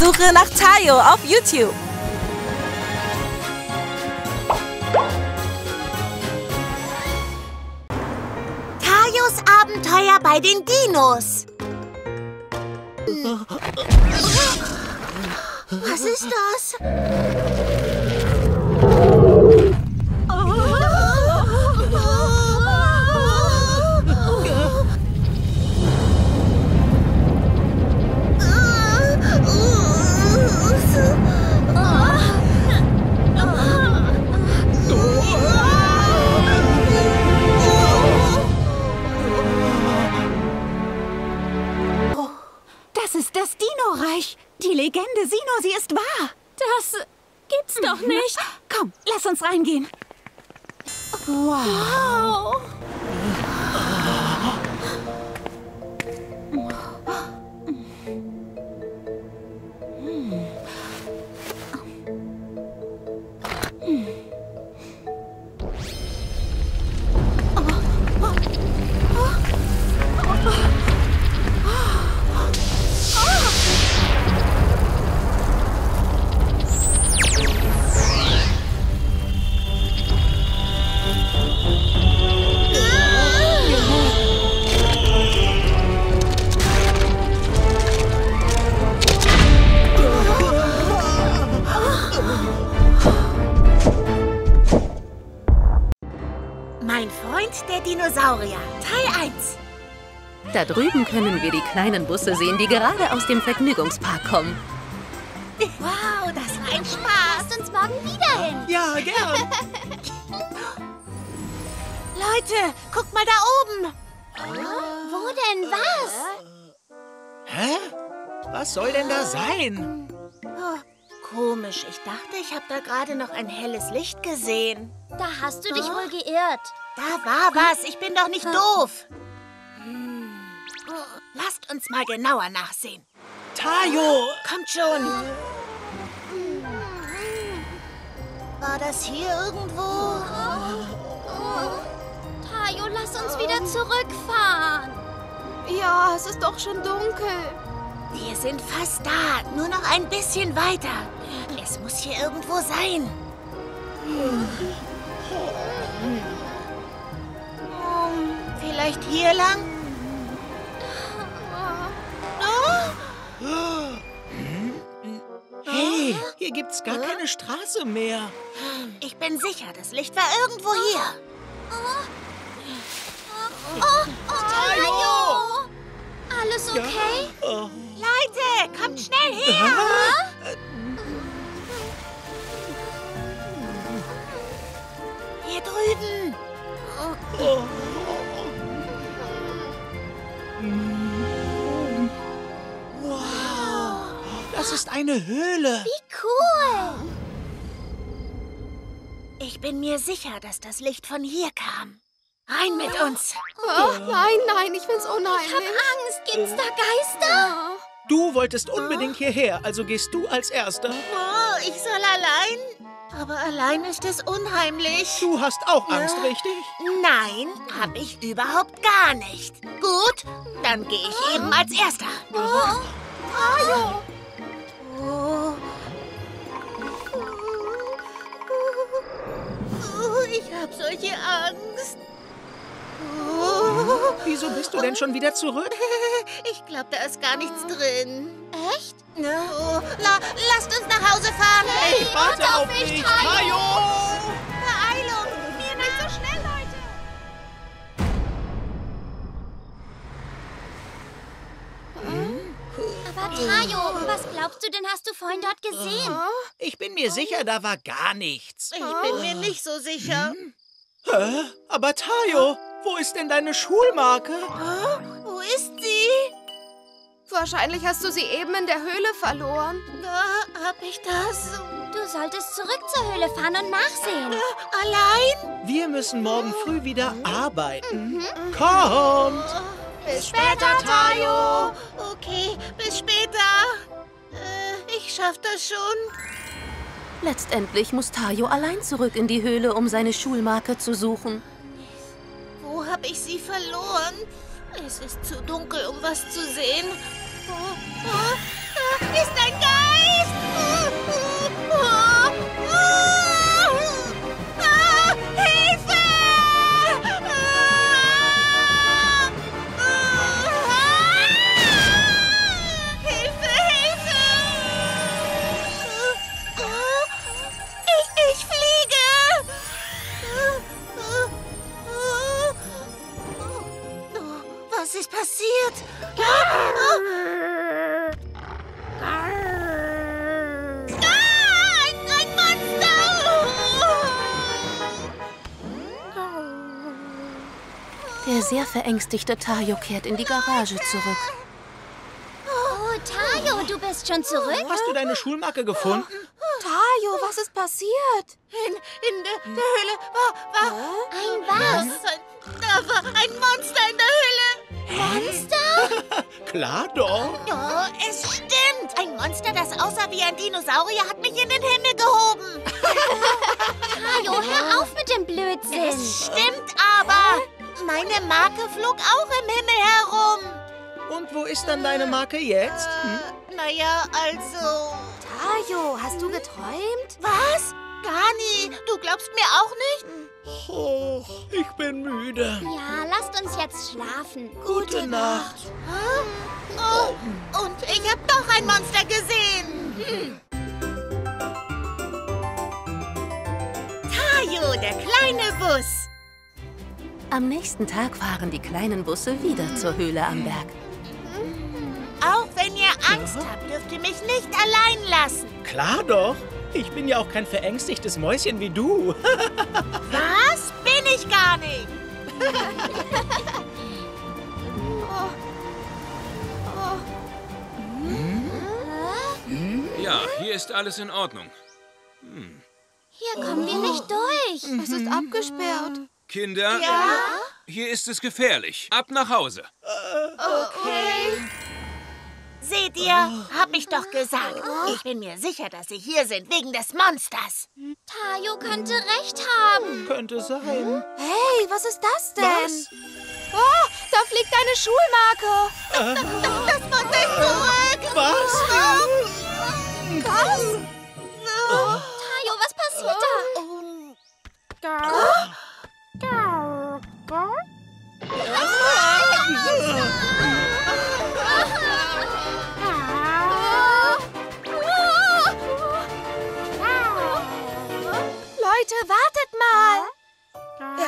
Suche nach Tayo auf YouTube. Tayos Abenteuer bei den Dinos. Was ist das? Ist das Dino-Reich. Die Legende Sino, sie ist wahr. Das gibt's doch nicht. Komm, lass uns reingehen. Wow. Oh. Dinosaurier. Teil 1. Da drüben können wir die kleinen Busse sehen, die gerade aus dem Vergnügungspark kommen. Wow, das war ein Spaß. Lasst uns morgen wieder hin. Ja, gern. Leute, guckt mal da oben. Wo denn was? Hä? Was soll denn da sein? Oh, komisch. Ich dachte, ich habe da gerade noch ein helles Licht gesehen. Da hast du dich wohl geirrt. Da war was. Ich bin doch nicht doof. Hm. Lasst uns mal genauer nachsehen. Tayo! Kommt schon. War das hier irgendwo? Tayo, lass uns wieder zurückfahren. Ja, es ist doch schon dunkel. Wir sind fast da. Nur noch ein bisschen weiter. Es muss hier irgendwo sein. Hm, vielleicht hier lang? Hey, hier gibt's gar keine Straße mehr. Ich bin sicher, das Licht war irgendwo hier. Tayo! Alles okay? Oh. Leute, kommt schnell her. Hier drüben. Wow, das ist eine Höhle. Wie cool! Ich bin mir sicher, dass das Licht von hier kam. Rein mit uns. Oh, nein, nein, ich find's Ich hab unheimlich. Angst. Gibt's da Geister? Du wolltest unbedingt hierher, also gehst du als Erster. Oh, ich soll allein? Aber allein ist es unheimlich. Du hast auch Angst, richtig? Nein, hab ich überhaupt gar nicht. Gut, dann gehe ich eben als Erster. Oh. Oh. Oh, ich hab solche Angst. Oh. Wieso bist du denn schon wieder zurück? Ich glaube, da ist gar nichts drin. Echt? Oh, la, lasst uns nach Hause fahren. Hey, warte auf mich, Tayo! Beeilung! Mir nicht so schnell, Leute! Aber Tayo, was glaubst du denn, hast du vorhin dort gesehen? Ich bin mir sicher, da war gar nichts. Ich bin mir nicht so sicher. Hä? Aber Tayo, wo ist denn deine Schulmarke? Wo ist sie? Wahrscheinlich hast du sie eben in der Höhle verloren. Da hab ich das. Du solltest zurück zur Höhle fahren und nachsehen. Allein? Wir müssen morgen früh wieder arbeiten. Kommt! Bis später, Tayo. Okay, bis später. Äh, ich schaff das schon. Letztendlich muss Tayo allein zurück in die Höhle, um seine Schulmarke zu suchen. Wo hab ich sie verloren? Es ist zu dunkel, um was zu sehen. Oh, oh, da ist ein Geist! Verängstigte Tayo kehrt in die Garage zurück. Oh, Tayo, du bist schon zurück? Hast du deine Schulmarke gefunden? Tayo, was ist passiert? In, in der, der Höhle war, war Ein was? Da war ein Monster in der Höhle. Monster? Klar doch. Oh, es stimmt. Ein Monster, das aussah wie ein Dinosaurier, hat mich in den Himmel gehoben. Tayo, hör auf mit dem Blödsinn. Es stimmt aber. Meine Marke flog auch im Himmel herum. Und wo ist dann deine Marke jetzt? Äh, naja, also... Tayo, hast du geträumt? Was? Gar nie. Du glaubst mir auch nicht? Oh, ich bin müde. Ja, lasst uns jetzt schlafen. Gute Nacht. Hä? Oh, und ich habe doch ein Monster gesehen. Tayo, der kleine Bus. Am nächsten Tag fahren die kleinen Busse wieder zur Höhle am Berg. Auch wenn ihr Angst habt, dürft ihr mich nicht allein lassen. Klar doch. Ich bin ja auch kein verängstigtes Mäuschen wie du. Was? Bin ich gar nicht. Ja, hier ist alles in Ordnung. Hier kommen wir nicht durch. Es ist abgesperrt. Kinder, hier ist es gefährlich. Ab nach Hause. Seht ihr? Hab ich doch gesagt. Ich bin mir sicher, dass sie hier sind wegen des Monsters. Tayo könnte recht haben. Könnte sein. Hey, was ist das denn? Was? Oh, da fliegt deine Schulmarke. Das Monster ist zurück. Was? Was? Tayo, was passiert da? Leute,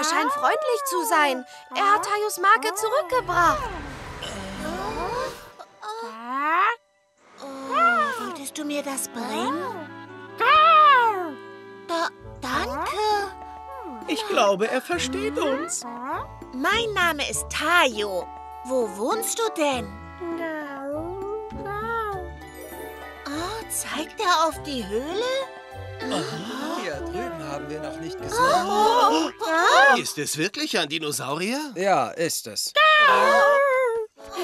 Er scheint freundlich zu sein. Er hat Tayos Marke zurückgebracht. Oh, wolltest du mir das bringen? Da, danke. Ich glaube, er versteht uns. Mein Name ist Tayo. Wo wohnst du denn? Oh, zeigt er auf die Höhle? Drüben haben wir noch nicht gesehen. Ist es wirklich ein Dinosaurier? Ja, ist es.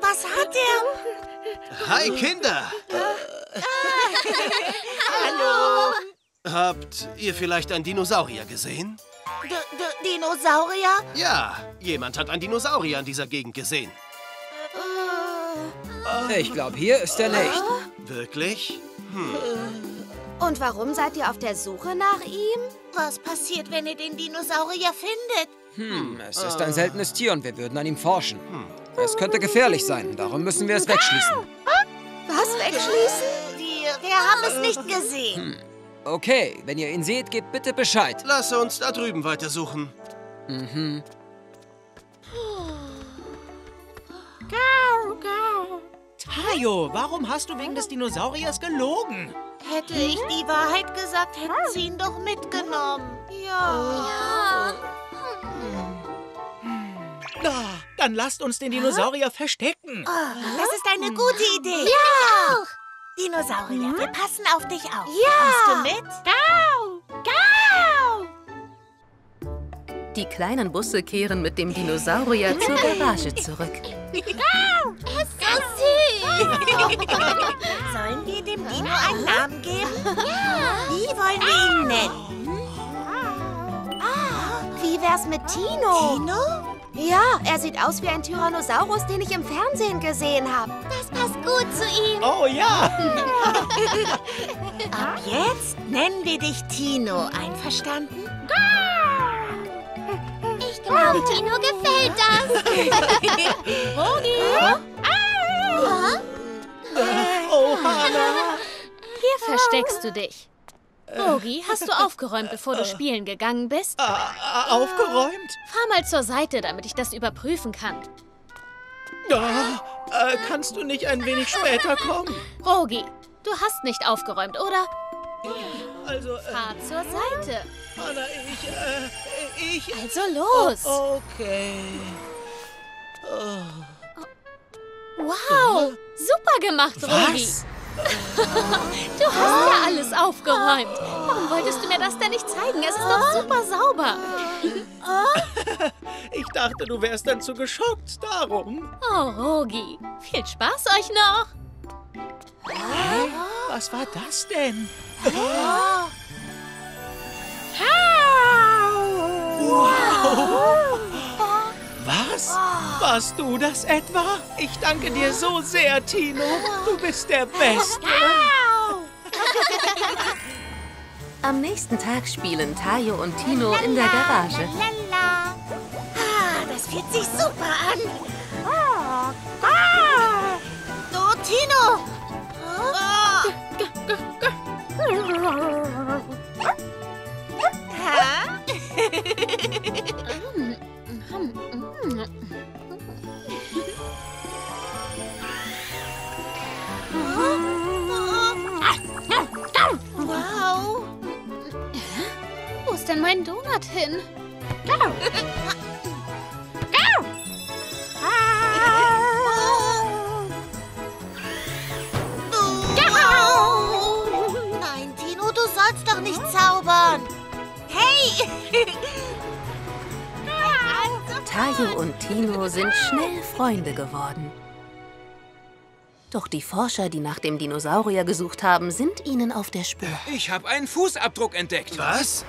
Was hat er? Hi, Kinder! Hallo. Habt ihr vielleicht einen Dinosaurier gesehen? D -D Dinosaurier? Ja, jemand hat einen Dinosaurier in dieser Gegend gesehen. Ich glaube, hier ist er nicht. Wirklich? Und warum seid ihr auf der Suche nach ihm? Was passiert, wenn ihr den Dinosaurier findet? Hm, es ist ein seltenes Tier und wir würden an ihm forschen. Es könnte gefährlich sein, darum müssen wir es wegschließen. Was wegschließen? Wir, wir haben es nicht gesehen. Okay, wenn ihr ihn seht, gebt bitte Bescheid. Lass uns da drüben weitersuchen. Mhm. Tayo, warum hast du wegen des Dinosauriers gelogen? Hätte ich die Wahrheit gesagt, hätten sie ihn doch mitgenommen. Ja. Na, dann lasst uns den Dinosaurier verstecken. Das ist eine gute Idee. Ja. Dinosaurier, wir passen auf dich auf. Ja. Kommst du mit? Gau! Gau! Die kleinen Busse kehren mit dem Dinosaurier zur Garage zurück. Er ist so süß. Sollen wir dem Dino einen Namen geben? Ja. Wie wollen wir ihn nennen? Wie wär's mit Tino? Dino? Ja, er sieht aus wie ein Tyrannosaurus, den ich im Fernsehen gesehen habe. Das passt gut zu ihm. Oh ja. Ab jetzt nennen wir dich Tino. Einverstanden? Ich glaube, Tino gefällt das. Oh, Hannah. Hier versteckst du dich. Bogi, hast du aufgeräumt, bevor du spielen gegangen bist? Äh, äh, aufgeräumt? Fahr mal zur Seite, damit ich das überprüfen kann. Ja, äh, kannst du nicht ein wenig später kommen? Rogi, du hast nicht aufgeräumt, oder? Also, äh, Fahr zur Seite. Hannah, ich, äh, ich... Also los. Okay. Wow, super gemacht, Rogi. Du hast ja alles aufgeräumt. Warum wolltest du mir das denn nicht zeigen? Es ist doch super sauber. Ich dachte, du wärst dann zu geschockt. Darum. Oh, Rogi, viel Spaß euch noch. Hä? Was war das denn? Warst du das etwa? Ich danke dir so sehr, Tino. Du bist der Beste. Am nächsten Tag spielen Tayo und Tino in der Garage. Lala. Ah, das fühlt sich super an. Du, Tino. Ah. Ist denn mein Donut hin? Nein, Tino, du sollst doch nicht zaubern. Hey! Tayo und Tino sind schnell Freunde geworden. Doch die Forscher, die nach dem Dinosaurier gesucht haben, sind ihnen auf der Spur. Ich habe einen Fußabdruck entdeckt. Was?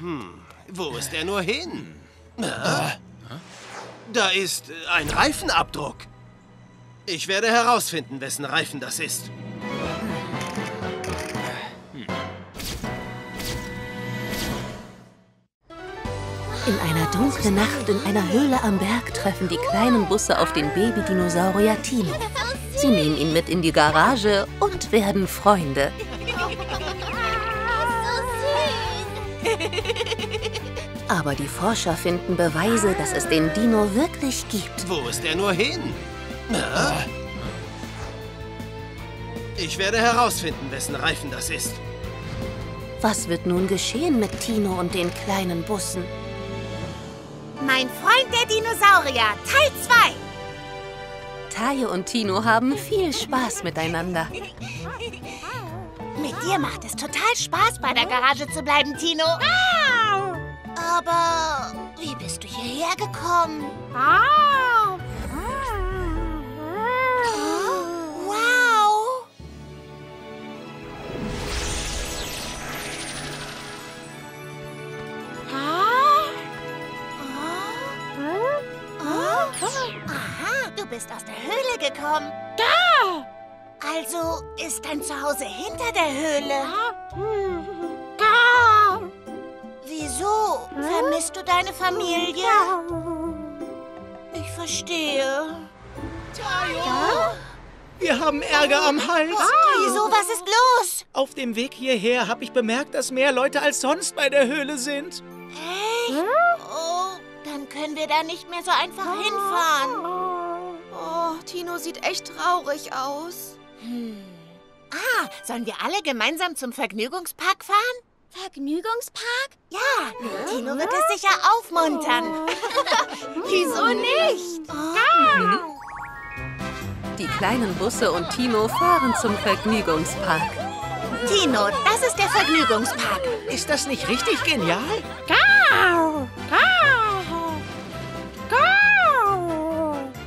Hm, wo ist er nur hin? Na? Da ist ein Reifenabdruck. Ich werde herausfinden, wessen Reifen das ist. In einer dunklen Nacht in einer Höhle am Berg treffen die kleinen Busse auf den Babydinosaurier Tino. Sie nehmen ihn mit in die Garage und werden Freunde. Aber die Forscher finden Beweise, dass es den Dino wirklich gibt. Wo ist er nur hin? Na? Ich werde herausfinden, wessen Reifen das ist. Was wird nun geschehen mit Tino und den kleinen Bussen? Mein Freund der Dinosaurier, Teil 2. Tayo und Tino haben viel Spaß miteinander. Mit dir macht es total Spaß, bei der Garage zu bleiben, Tino. Aber wie bist du hierher gekommen? Wow! Aha, du bist aus der Höhle gekommen. Also ist dein Zuhause hinter der Höhle. Wieso? Vermisst du deine Familie? Ich verstehe. Tayo! Wir haben Ärger am Hals. Wieso? Was ist los? Auf dem Weg hierher habe ich bemerkt, dass mehr Leute als sonst bei der Höhle sind. Echt? Oh, dann können wir da nicht mehr so einfach hinfahren. Oh, Tino sieht echt traurig aus. Ah, sollen wir alle gemeinsam zum Vergnügungspark fahren? Vergnügungspark? Ja, Tino wird es sicher aufmuntern. Wieso nicht? Die kleinen Busse und Tino fahren zum Vergnügungspark. Tino, das ist der Vergnügungspark. Ist das nicht richtig genial?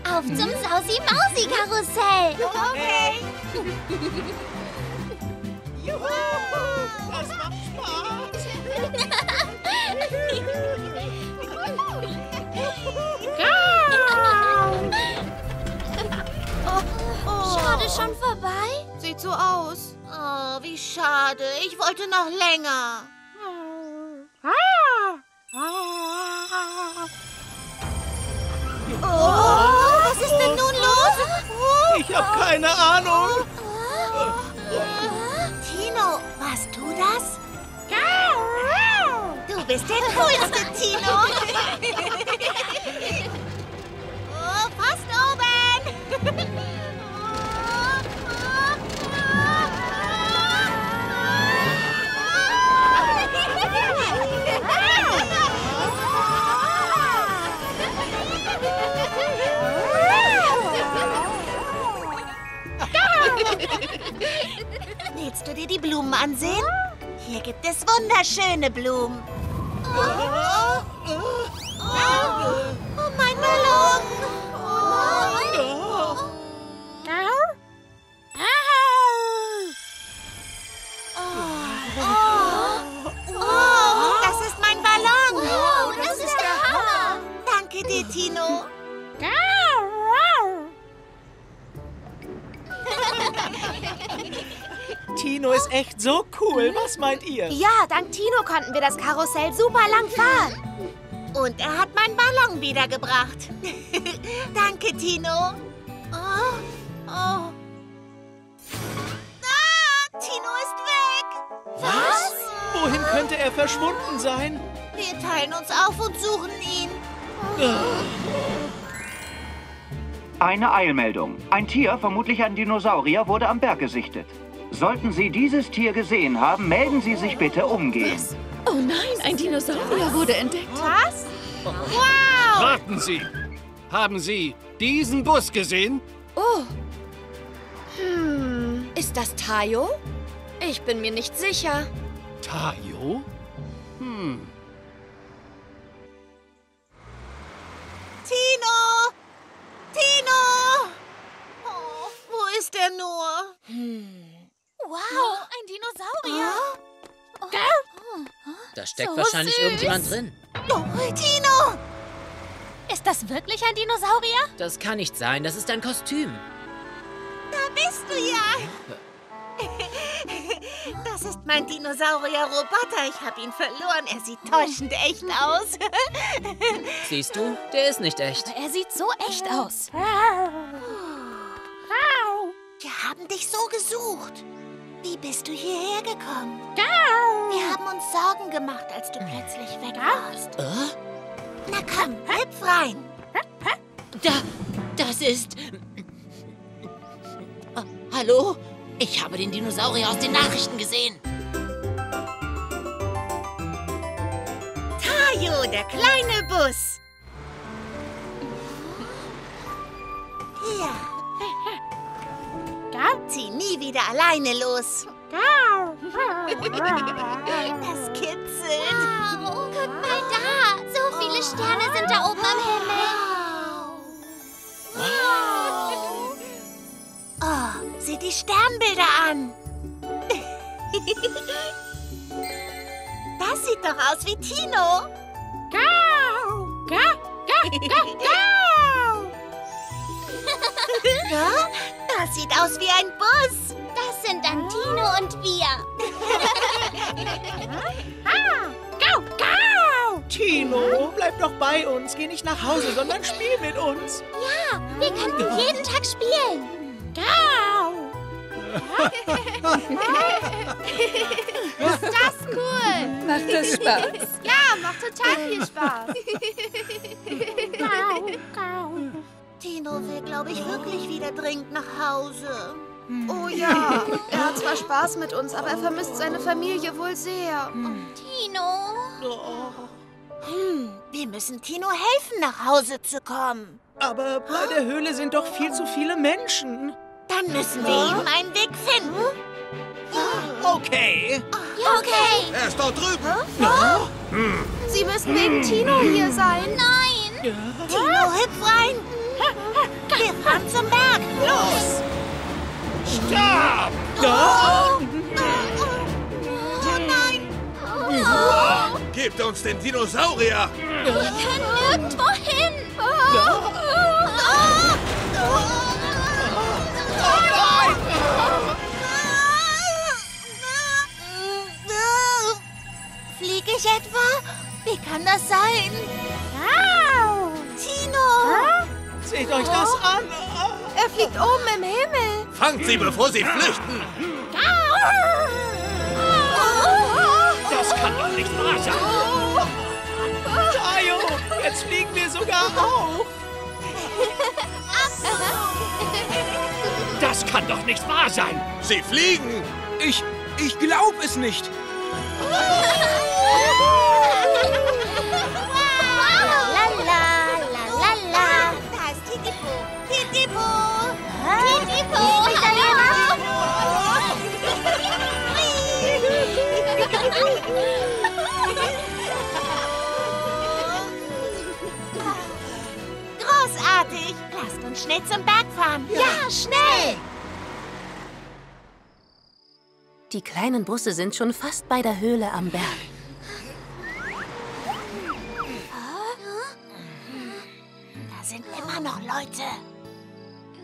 Auf zum Sausi-Mausi-Karussell. Okay. schon vorbei? Sieht so aus. Oh, wie schade. Ich wollte noch länger. Oh, was ist denn nun los? Ich habe keine Ahnung. Tino, warst du das? Du bist der coolste, Tino. oh, fast oben. Gibt es wunderschöne Blumen. Oh, Tino ist echt so cool. Was meint ihr? Ja, dank Tino konnten wir das Karussell super lang fahren. Und er hat meinen Ballon wiedergebracht. Danke, Tino. Oh, oh. Ah, Tino ist weg. Was? Wohin könnte er verschwunden sein? Wir teilen uns auf und suchen ihn. Eine Eilmeldung. Ein Tier, vermutlich ein Dinosaurier, wurde am Berg gesichtet. Sollten Sie dieses Tier gesehen haben, melden Sie sich bitte umgehend. Oh nein, ein Dinosaurier wurde entdeckt. Was? Wow! Warten Sie! Haben Sie diesen Bus gesehen? Oh. Hm, ist das Tayo? Ich bin mir nicht sicher. Tayo? Hm. Tino! Tino! Oh, wo ist er nur? Wow, ein Dinosaurier. Da steckt So wahrscheinlich süß. irgendjemand drin. Oh, Tino! Ist das wirklich ein Dinosaurier? Das kann nicht sein, das ist ein Kostüm. Da bist du ja! Das ist mein Dinosaurier-Roboter. Ich habe ihn verloren. Er sieht täuschend echt aus. Siehst du, der ist nicht echt. Er sieht so echt aus. Wir haben dich so gesucht. Wie bist du hierher gekommen? Wir haben uns Sorgen gemacht, als du plötzlich weg warst. Äh? Na komm, hüpf rein. Da, das ist... Ah, hallo? Ich habe den Dinosaurier aus den Nachrichten gesehen. Tayo, der kleine Bus. Hier. Zieh nie wieder alleine los. Das kitzelt. Wow, guck mal da. So viele Sterne sind da oben am Himmel. Oh, sieh die Sternbilder an. Das sieht doch aus wie Tino. Ja, das sieht aus wie ein Bus. Das sind dann Tino und wir. Tino, bleib doch bei uns. Geh nicht nach Hause, sondern spiel mit uns. Ja, wir könnten jeden Tag spielen. Ist das cool? Macht das Spaß? Ja, macht total viel Spaß. Tino will, glaube ich, wirklich wieder dringend nach Hause. Oh ja, er hat zwar Spaß mit uns, aber er vermisst seine Familie wohl sehr. Tino. Hm, wir müssen Tino helfen, nach Hause zu kommen. Aber bei der Höhle sind doch viel zu viele Menschen. Dann müssen wir ihm einen Weg finden. Okay. Okay. Er ist dort drüben. Sie müssen wegen Tino hier sein. Nein. Tino, hüpf rein. Wir fahren zum Berg. Los. Stopp! Oh, nein. Gebt uns den Dinosaurier! Wir können nirgendwo hin. Fangt sie, bevor sie flüchten! Das kann doch nicht wahr sein. Tayo, jetzt fliegen wir sogar auch. Das kann doch nicht wahr sein. Sie fliegen! Ich, ich glaube es nicht. Schnell zum Berg fahren. Ja, schnell! Die kleinen Busse sind schon fast bei der Höhle am Berg. Da sind immer noch Leute.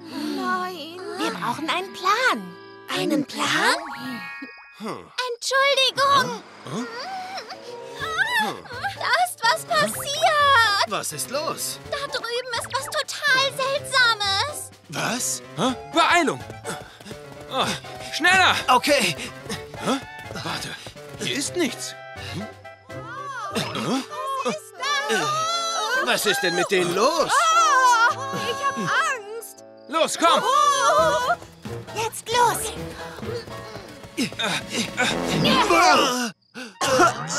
Nein. Wir brauchen einen Plan. Einen Plan? Entschuldigung. Da ist was passiert. Was ist los? Da drüben ist was total Seltsames. Was? Hä? Beeilung! Oh, schneller! Okay. Warte, hier ist nichts. Was ist denn mit denen los? Ich hab Angst. Los, komm! Jetzt los.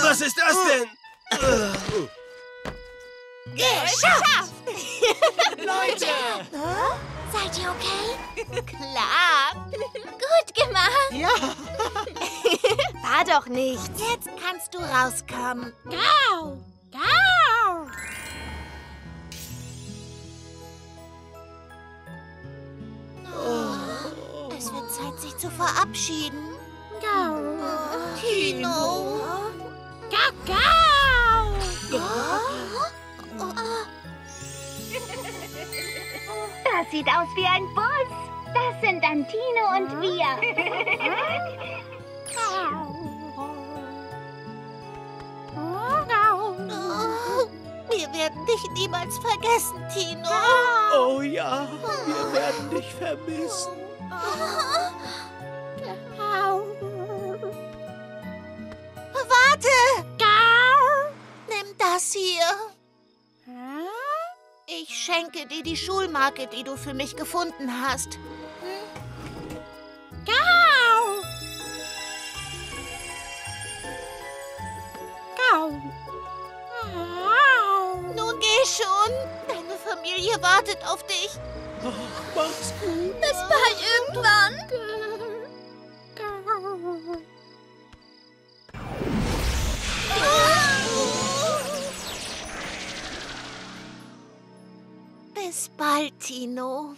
Was ist das denn? Geschafft! Leute! Seid ihr okay? Klar. Gut gemacht. War doch nichts. Jetzt kannst du rauskommen. Gau! Gau! Es wird Zeit, sich zu verabschieden. Gau! Tino. Gau! Gau! Das sieht aus wie ein Bus. Das sind dann Tino und wir. Wir werden dich niemals vergessen, Tino. Oh ja, wir werden dich vermissen. Warte! Nimm das hier. Ich schenke dir die Schulmarke, die du für mich gefunden hast. Gau! Gau! Nun geh schon. Deine Familie wartet auf dich. Mach's gut. Bis bald irgendwann. Bis bald, Tino.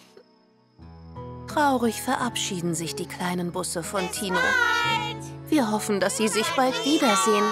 Traurig verabschieden sich die kleinen Busse von Tino. Wir hoffen, dass sie sich bald wiedersehen.